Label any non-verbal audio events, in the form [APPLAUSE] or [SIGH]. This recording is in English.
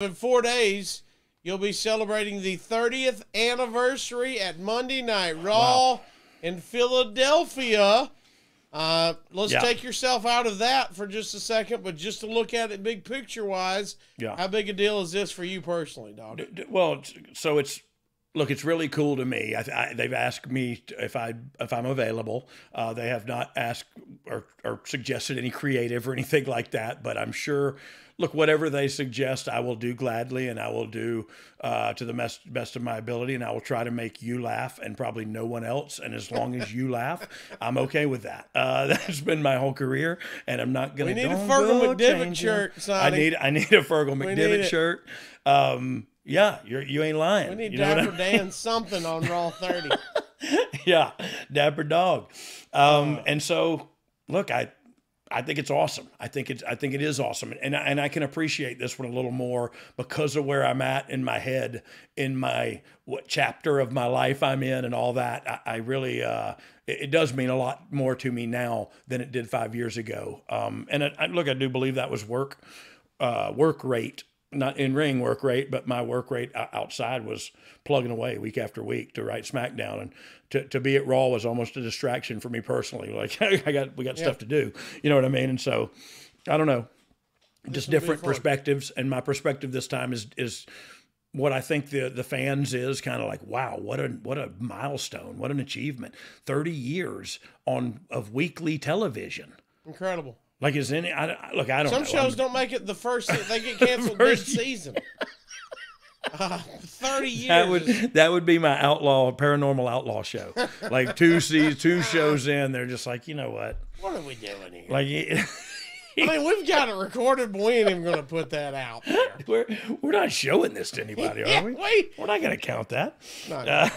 in four days, you'll be celebrating the 30th anniversary at Monday Night Raw wow. in Philadelphia. Uh, let's yeah. take yourself out of that for just a second, but just to look at it big picture wise, yeah. how big a deal is this for you personally, Dogg? Well, so it's look, it's really cool to me. I, I, they've asked me if I if I'm available. Uh, they have not asked or, or suggested any creative or anything [LAUGHS] like that, but I'm sure look, whatever they suggest, I will do gladly and I will do uh, to the best, best of my ability. And I will try to make you laugh and probably no one else. And as long as you laugh, [LAUGHS] I'm okay with that. Uh, [LAUGHS] that's been my whole career. And I'm not going to. We need a Fergal McDevitt shirt, Sonny. I need, I need a Fergal McDevitt shirt. Um, yeah, you're, you ain't lying. We need you Dapper I mean? Dan [LAUGHS] something on Raw 30. [LAUGHS] yeah, Dapper Dog. Um, uh, and so, look, I I think it's awesome. I think it's I think it is awesome, and and I can appreciate this one a little more because of where I'm at in my head, in my what chapter of my life I'm in, and all that. I, I really uh, it, it, does mean a lot more to me now than it did five years ago. Um, and I, look, I do believe that was work uh, work rate not in ring work rate, but my work rate outside was plugging away week after week to write SmackDown, and to, to be at Raw was almost a distraction for me personally. [LAUGHS] Like I got we got yeah. stuff to do, you know what I mean? And so I don't know, just different perspectives. And my perspective this time is is what I think the the fans is kind of like, wow, what a what a milestone, what an achievement, thirty years on of weekly television, incredible. Like, is any? I, look, I don't. Know. Some know. shows I'm, don't make it the first. They get [LAUGHS] canceled mid season. Uh, [LAUGHS] Thirty years. That would that would be my outlaw paranormal outlaw show. [LAUGHS] Like two seasons, two shows in, they're just like, you know what? What are we doing here? Like. I mean, we've got it recorded, but we ain't even going to put that out there. We're we're not showing this to anybody, are yeah, we? Wait, we're not going to count that. Uh,